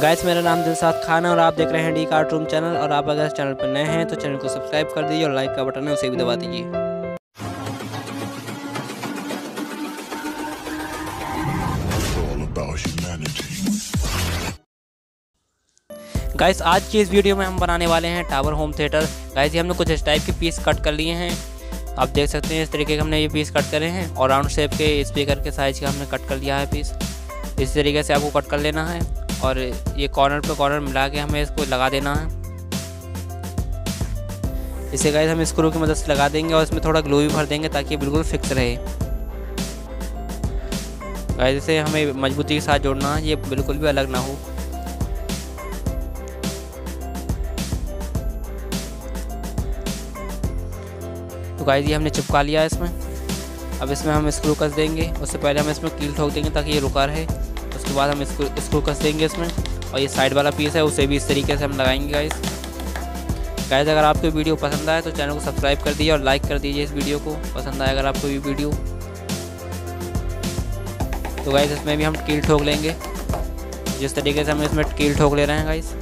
Guys मेरा नाम दिलसाद खान है और आप देख रहे हैं डी कार्ट रूम चैनल। और आप अगर इस चैनल पर नए हैं तो चैनल को सब्सक्राइब कर दीजिए और लाइक का बटन है, उसे भी दबा दीजिए. गाइस आज की इस वीडियो में हम बनाने वाले हैं टावर होम थिएटर गाइस ये हमने कुछ इस टाइप के पीस कट कर लिए हैं। आप देख सकते हैं इस तरीके के हमने ये पीस कट करे हैं। और राउंड शेप के स्पीकर के साइज़ का हमने कट कर लिया है पीस इस तरीके से आपको कट कर लेना है। और ये कॉर्नर पे कॉर्नर मिला के हमें इसको लगा देना है। इसे गाइस हम स्क्रू की मदद से लगा देंगे और इसमें थोड़ा ग्लू भी भर देंगे ताकि ये बिल्कुल फिक्स रहे। गाइस इसे हमें मजबूती के साथ जोड़ना है, ये बिल्कुल भी अलग ना हो। तो गाइस ये हमने चिपका लिया इसमें। अब इसमें हम स्क्रू कस देंगे, उससे पहले हम इसमें कील ठोक देंगे ताकि ये रुका रहे। उसके बाद हम इसको इसको कस देंगे इसमें और ये साइड वाला पीस है, उसे भी इस तरीके से हम लगाएँगे गाइस गाइस अगर आपको वीडियो पसंद आए तो चैनल को सब्सक्राइब कर दीजिए और लाइक कर दीजिए इस वीडियो को। पसंद आए अगर आपको ये वीडियो तो गाइस इसमें भी हम कील ठोक लेंगे। जिस तरीके से हम इसमें कील ठोक ले रहे हैं गाइस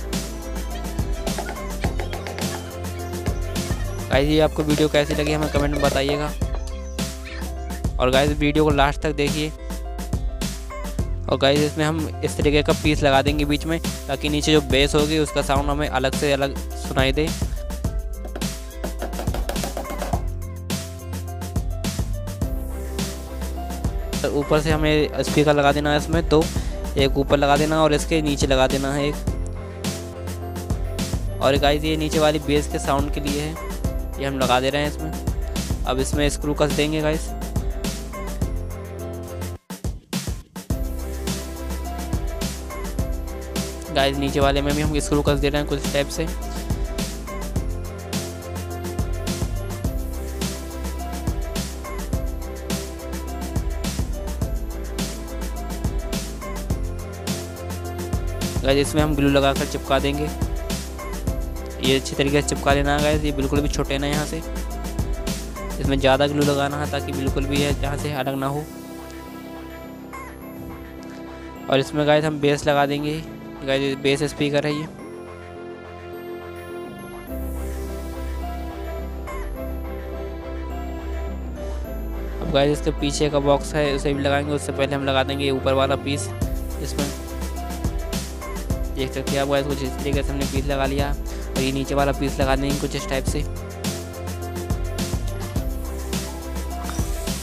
गाइस ये आपको वीडियो कैसी लगी, हमें कमेंट में बताइएगा। और गाइस वीडियो को लास्ट तक देखिए। और गाइस इसमें हम इस तरीके का पीस लगा देंगे बीच में, ताकि नीचे जो बेस होगी, उसका साउंड हमें अलग से अलग सुनाई दे। तो ऊपर से हमें स्पीकर लगा देना है इसमें तो एक ऊपर लगा देना और इसके नीचे लगा देना है एक। और गाइस ये नीचे वाली बेस के साउंड के लिए है, ये हम लगा दे रहे हैं इसमें। अब इसमें स्क्रू कस देंगे गाइस गाइस नीचे वाले में भी हम स्क्रू कस दे रहे हैं कुछ टाइप से। गाइस इसमें हम ग्लू लगाकर चिपका देंगे। ये अच्छी तरीके से चिपका लेना है गाइस ये बिल्कुल भी छोटे ना यहाँ से। इसमें ज़्यादा ग्लू लगाना है ताकि बिल्कुल भी है जहाँ से अलग ना हो। और इसमें गाइस हम बेस लगा देंगे। गाइस बेस स्पीकर है ये। अब गाइस इसके पीछे का बॉक्स है, उसे भी लगाएँगे, उससे पहले हम लगा देंगे ऊपर वाला पीस इसमें देख सकते हैं आप गाइस कुछ इस तरीके से हमने पीस लगा लिया और ये नीचे वाला पीस लगा देंगे कुछ इस टाइप से।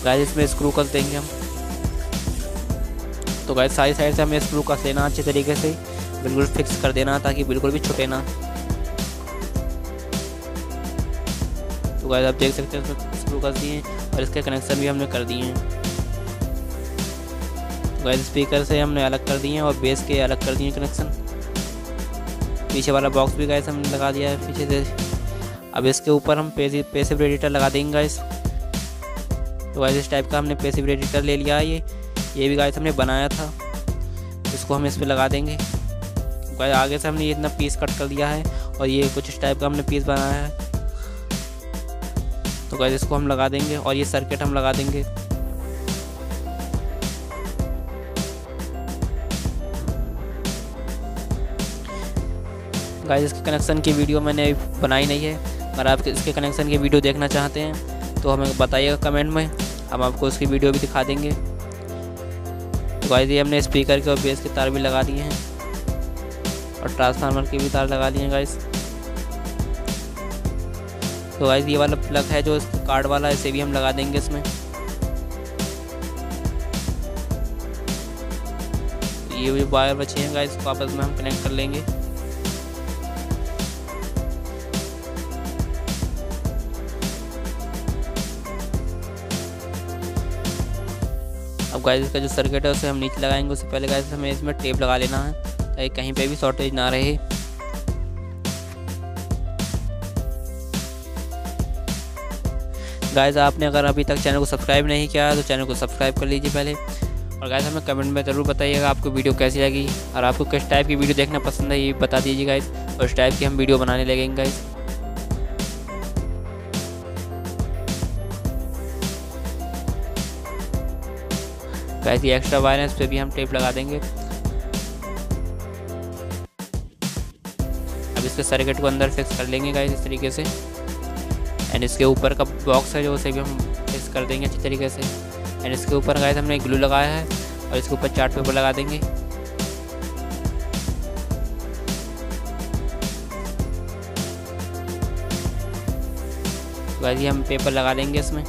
गाइस इसमें स्क्रू कस देंगे हम। तो गाइस सारी साइड से हमें स्क्रू कस लेना अच्छे तरीके से। बिल्कुल फिक्स कर देना ताकि बिल्कुल भी छुटे ना। तो गाइस आप देख सकते हैं स्क्रू कर दिए और इसके कनेक्शन भी हमने कर दिए हैं। तो गाइस स्पीकर से हमने अलग कर दिए हैं और बेस के अलग कर दिए कनेक्शन पीछे वाला बॉक्स भी गाइस हमने लगा दिया है पीछे से। अब इसके ऊपर हम पेसिव रेडिटर लगा देंगे गाइस तो गाइस इस टाइप का हमने पेसिव रेडिटर ले लिया है ये। ये भी गाइस हमने बनाया था। इसको हम इस पर लगा देंगे। गाइस आगे से हमने ये इतना पीस कट कर दिया है और ये कुछ इस टाइप का हमने पीस बनाया है। तो गाइस इसको हम लगा देंगे और ये सर्किट हम लगा देंगे। गाइस इसके कनेक्शन की वीडियो मैंने बनाई नहीं है, अगर आप इसके कनेक्शन की वीडियो देखना चाहते हैं तो हमें बताइएगा कमेंट में, हम आपको उसकी वीडियो भी दिखा देंगे। तो गाइस ये हमने स्पीकर के और बेस के तार भी लगा दिए हैं। और ट्रांसफार्मर के भी तार लगा हैं गाइस तो गाइस ये वाला प्लग है जो कार्ड वाला है इसे भी हम लगा देंगे इसमें। ये जो वायर बचे हैं गाइस को आपस में हम कनेक्ट कर लेंगे। अब गाइस इसका जो सर्किट है, उसे हम नीचे लगाएँगे। उससे पहले गाइस हमें इसमें टेप लगा लेना है। कहीं पे भी शॉर्टेज ना रहे। गाइस आपने अगर अभी तक चैनल को सब्सक्राइब नहीं किया तो चैनल को सब्सक्राइब कर लीजिए पहले। और गाइस हमें कमेंट में ज़रूर बताइएगा आपको वीडियो कैसी लगी और आपको किस टाइप की वीडियो देखना पसंद है, ये बता दीजिए गाइस और इस टाइप की हम वीडियो बनाने लगेंगे गाइस ये एक्स्ट्रा वायर पे भी हम टेप लगा देंगे। इसके सर्किट को अंदर फिक्स कर लेंगे गाइस इस तरीके से। एंड इसके ऊपर का बॉक्स है जो उसे भी हम फिक्स कर देंगे अच्छी तरीके से। एंड इसके ऊपर गाइस हमने ग्लू लगाया है और इसके ऊपर चार्ट पेपर लगा देंगे। गाइस हम पेपर लगा लेंगे इसमें।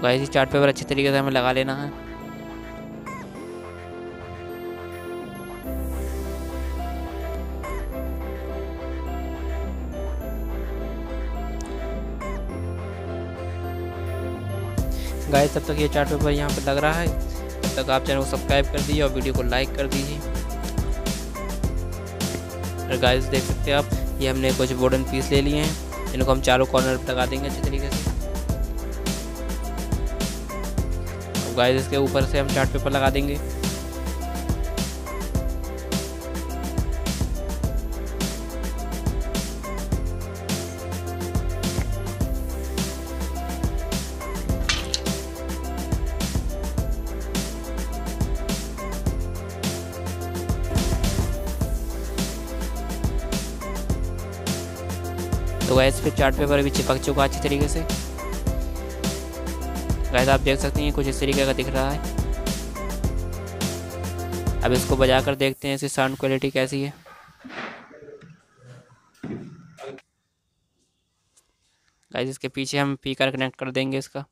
तो गाइस चार्ट पेपर अच्छे तरीके से हमें लगा लेना है। गाइस तब तक ये चार्ट पेपर यहाँ पर लग रहा है। तब तक आप चैनल को सब्सक्राइब कर दीजिए और वीडियो को लाइक कर दीजिए। और गाइस देख सकते हैं आप, ये हमने कुछ वुडन पीस ले लिए हैं। इनको हम चारों कॉर्नर पर लगा देंगे अच्छे तरीके से। गाइस इसके ऊपर से हम चार्ट पेपर लगा देंगे। तो गैस पे चार्ट पेपर भी चिपक चुका अच्छी तरीके से। गैस आप देख सकते हैं कुछ इस तरीके का दिख रहा है। अब इसको बजा कर देखते हैं इसकी साउंड क्वालिटी कैसी है। गाइस इसके पीछे हम पीकर कनेक्ट कर देंगे इसका।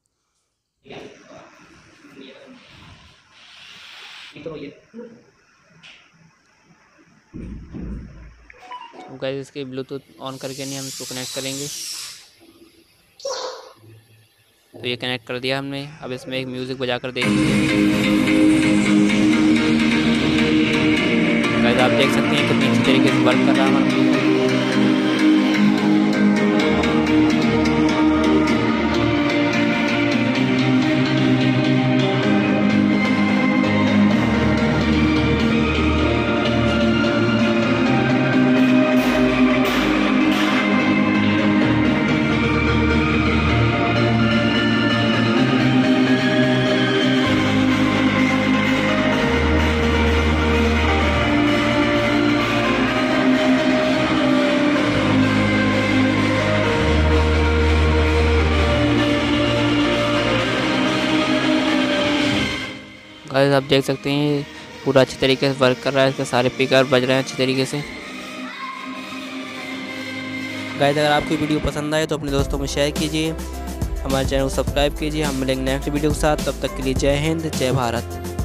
गाइस इसके ब्लूटूथ ऑन करके नहीं हम इसको कनेक्ट करेंगे। तो ये कनेक्ट कर दिया हमने। अब इसमें एक म्यूज़िक बजा कर देखिए आप देख सकते हैं कितनी अच्छी तरीके से वर्क कर रहा है हमारा गाइस आप देख सकते हैं पूरा अच्छे तरीके से वर्क कर रहा है, इसके सारे पिकर बज रहे हैं अच्छे तरीके से। गाइस अगर आपको वीडियो पसंद आए तो अपने दोस्तों में शेयर कीजिए। हमारे चैनल को सब्सक्राइब कीजिए। हम मिलेंगे नेक्स्ट वीडियो के साथ। तब तक के लिए जय हिंद, जय भारत।